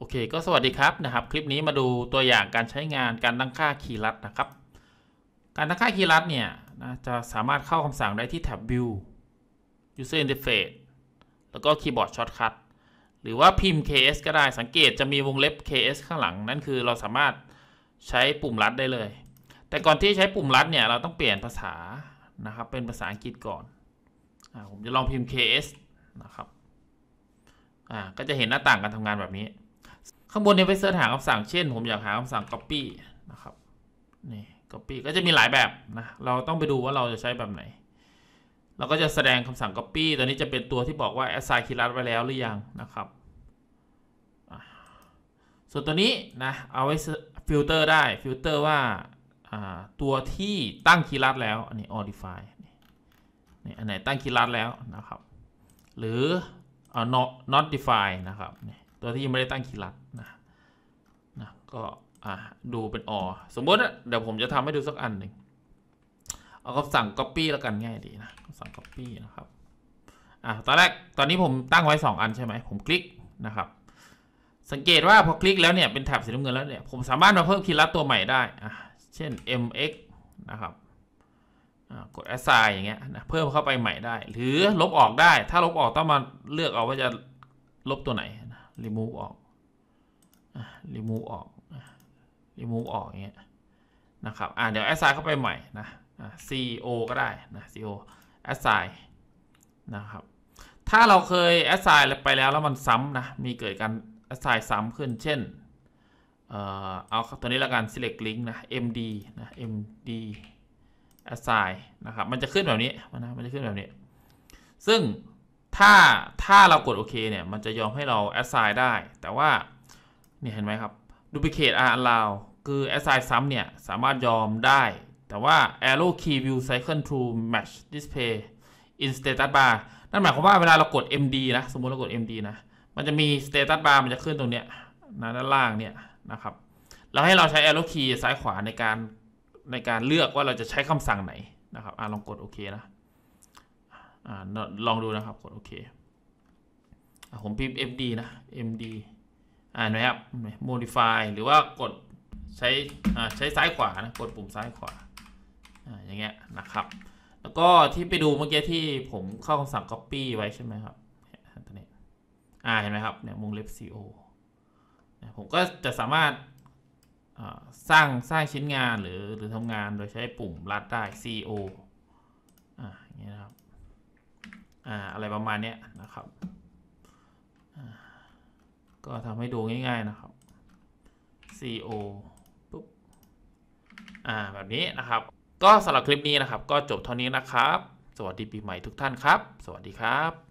โอเคก็สวัสดีครับนะครับ คลิปนี้มาดูตัวอย่างการใช้งานการตั้งค่าคีย์ลัดนะครับ การตั้งค่าคีย์ลัดเนี่ยนะจะสามารถเข้าคำสั่งได้ที่แท็บ View User Interface แล้วก็ Keyboard Shortcut หรือว่าพิมพ์ KS ก็ได้สังเกตจะมีวงเล็บ KS ข้างหลัง นั่นคือเราสามารถใช้ปุ่มลัดได้เลย แต่ก่อนที่ใช้ปุ่มลัดเนี่ยเราต้องเปลี่ยนภาษานะครับ เป็นภาษาอังกฤษก่อนอผมจะลองพิมพ์ KS นะครับก็จะเห็นหน้าต่างการทำงานแบบนี้ ข้างบนเนี่ยไป search หาคำสั่งเช่น ผมอยากหาคำสั่ง copy นะครับนี่ copy ก็จะมีหลายแบบนะเราต้องไปดูว่าเราจะใช้แบบไหน เราก็จะแสดงคำสั่ง copy ตัวนี้จะเป็นตัวที่บอกว่า assign คีย์ลัดไว้แล้วหรือยังนะครับส่วนตัวนี้นะเอาไว้ฟิลเตอร์ได้ฟิลเตอร์ว่าตัวที่ตั้งคีย์ลัดแล้วอันนี้ modify นี่อันไหนตั้งคีย์ลัดแล้วนะครับ หรือเอ่อ not not define นะครับนี่ ตัวที่ยังไม่ได้ตั้งคีย์ลัดนะนะก็อ่ดูเป็นอสมมติเดี๋ยวผมจะทำให้ดูสักอันหนึ่งเอาคำสั่ง copy แล้วกันง่ายดีนะคำสั่ง copy นะครับอ่าตอนแรกตอนนี้ผมตั้งไว้ 2 อันใช่ไหมผมคลิกนะครับ สังเกตว่าพอคลิกแล้วเนี่ยเป็นแถบสีน้ำเงินแล้วเนี่ยผมสามารถมาเพิ่มคีย์ลัดตัวใหม่ได้อะเช่น mx นะครับกด assign อย่างเงี้ยนะเพิ่มเข้าไปใหม่ได้ หรือลบออกได้ ถ้าลบออกต้องมาเลือกเอาว่าจะลบตัวไหน remove ออก remove ออก remove ออกอย่างเงี้ยนะครับอ่าเดี๋ยว assign เข้าไปใหม่นะ co ก็ได้นะ co assign นะครับ ถ้าเราเคย assign ไปแล้วแล้วมันซ้ำนะ มีเกิดการ assign ซ้ำขึ้น เช่น เอ่อเอาตัวนี้ล้วกัน select link นะ md นะ md assign นะครับ มันจะขึ้นแบบนี้นะ มันจะขึ้นแบบนี้ ซึ่ง ถ้าถ้าเรากดโอเคเนี่ย มันจะยอมให้เรา assign ได้ แต่ว่าเนี่ยเห็นไหมครับ duplicate are allow คือ assign ซ้ำเนี่ย สามารถยอมได้ แต่ว่า arrow key view cycle to match display in status bar นั่นหมายความว่าเวลาเรากด md นะ สมมติเรากด md นะ มันจะมี status bar มันจะขึ้นตรงเนี้ยนะด้านล่างเนี่ยนะครับ เราให้เราใช้ arrow key ซ้ายขวาในการในการเลือกว่าเราจะใช้คำสั่งไหนนะครับอ่าลองกดโอเคนะ อ่าลองดูนะครับกดโอเคผมพิมพ์ md นะ md อ่าไหมครับ modify หรือว่ากดใช้ใช้ซ้ายขวานะกดปุ่มซ้ายขวาอ่าอย่างเงี้ยนะครับ แล้วก็ที่ไปดูเมื่อกี้ที่ผมเข้าคำสั่ง copy ไว้ใช่ไหมครับตัวนี้อ่าเห็นไหมครับเนี่ยวงเล็บ co ผมก็จะสามารถสร้างสร้างชิ้นงานหรือหรือทำงานโดยใช้ปุ่มลัดได้ CO อ่าอย่างเงี้ยนะครับ อ่าอะไรประมาณนี้นะครับ ก็ทำให้ดูง่ายๆนะครับ CO ปุ๊บอ่าแบบนี้นะครับ ก็สำหรับคลิปนี้นะครับ ก็จบเท่านี้นะครับ สวัสดีปีใหม่ทุกท่านครับ สวัสดีครับ